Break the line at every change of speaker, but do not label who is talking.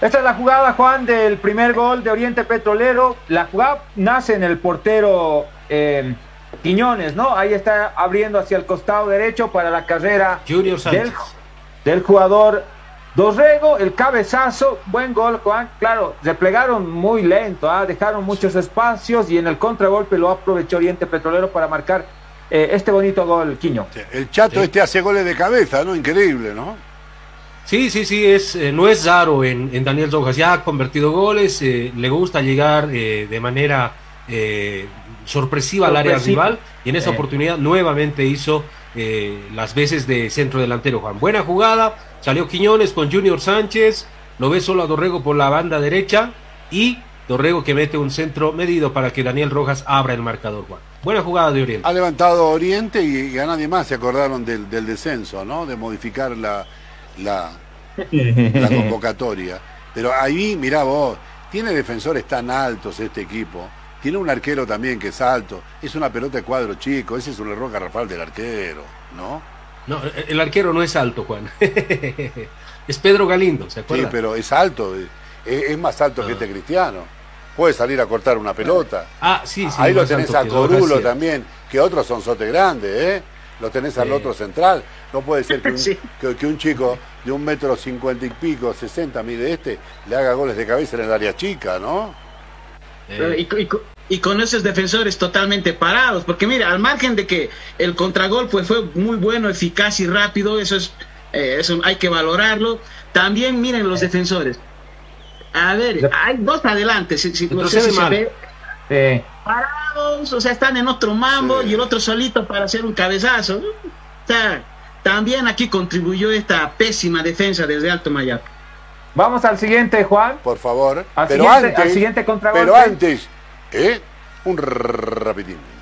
Esta es la jugada, Juan, del primer gol de Oriente Petrolero. La jugada nace en el portero eh, Quiñones, ¿no? Ahí está abriendo hacia el costado derecho para la carrera
Junior
del, del jugador Dorrego, el cabezazo, buen gol, Juan. Claro, replegaron muy lento, ¿ah? dejaron muchos espacios y en el contragolpe lo aprovechó Oriente Petrolero para marcar eh, este bonito gol, Quiño.
El chato este hace goles de cabeza, ¿no? Increíble, ¿no?
Sí, sí, sí, es, eh, no es raro en, Daniel Rojas. Ya ha convertido goles, eh, le gusta llegar de manera sorpresiva al área rival y en esa oportunidad nuevamente hizo las veces de centro delantero, Juan. Buena jugada, salió Quiñones con Junior Sánchez, lo ve solo a Dorrego por la banda derecha y Dorrego que mete un centro medido para que Daniel Rojas abra el marcador, Juan. Buena jugada de Oriente.
Ha levantado Oriente y, a nadie más se acordaron del, descenso, ¿no? De modificar la, la, convocatoria. Pero ahí, mirá vos, tiene defensores tan altos este equipo. Tiene un arquero también que es alto. Es una pelota de cuadro chico. Ese es un error garrafal del arquero, ¿no?
No, el arquero no es alto, Juan. es Pedro Galindo, ¿se acuerda?
Sí, pero es alto. Es, más alto que este cristiano puede salir a cortar una pelota.
Ah, sí, sí.
Ahí lo tenés a Corulo también, que otros son sote grandes, ¿eh? Lo tenés al otro central. No puede ser que un, que, un, chico de un metro cincuenta y pico, sesenta mide este, le haga goles de cabeza en el área chica, ¿no?
Eh. Y, con esos defensores totalmente parados, porque mira, al margen de que el contragolpe pues, fue muy bueno, eficaz y rápido, eso es, eh, eso hay que valorarlo. También miren los defensores, a ver, hay dos adelante, si, si, no sé si se ve. Parados, o sea, están en otro mambo y el otro solito para hacer un cabezazo. O sea, también aquí contribuyó esta pésima defensa desde Alto Mayapo.
Vamos al siguiente, Juan.
Por favor.
Al pero siguiente, antes, al siguiente
Pero antes, ¿eh? Un rapidín.